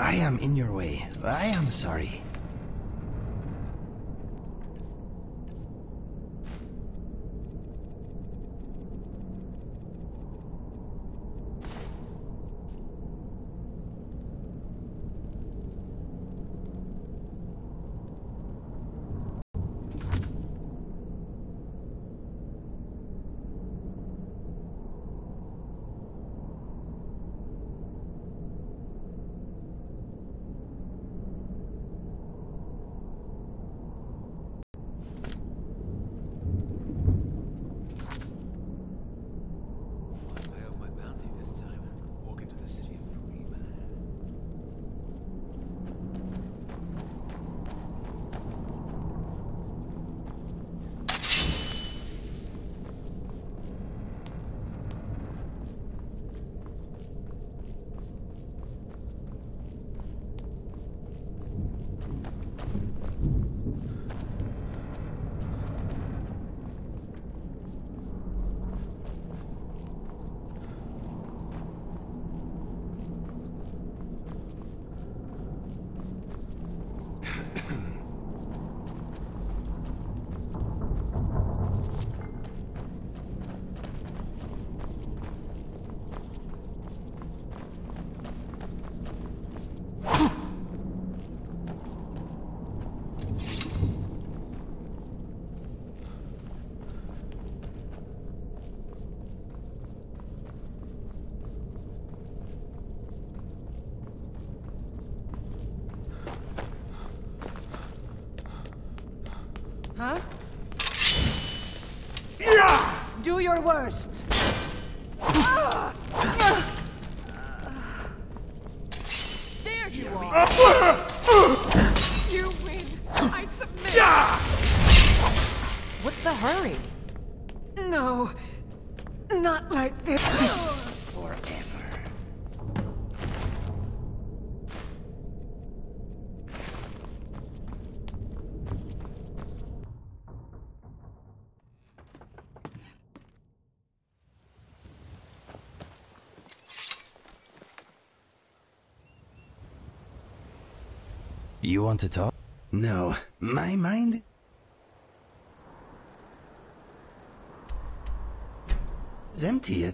I am in your way. I am sorry. Huh? Do your worst. There you are. You win. I submit. What's the hurry? No. Not like this. Forever. You want to talk? No. My mind? is empty.